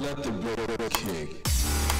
Let the bear kick.